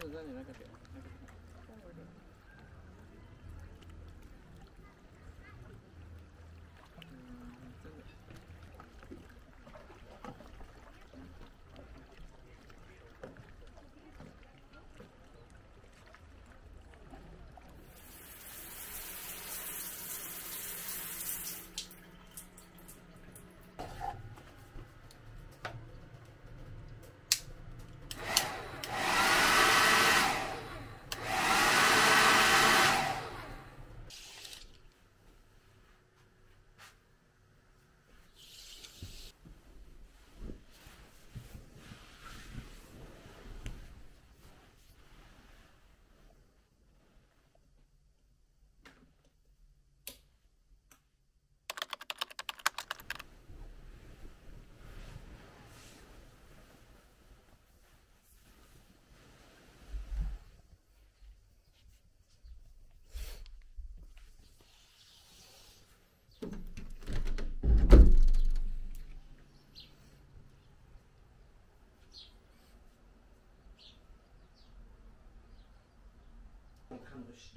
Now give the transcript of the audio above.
何残念なかったよ。